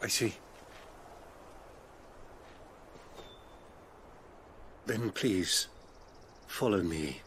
I see. Then please, follow me.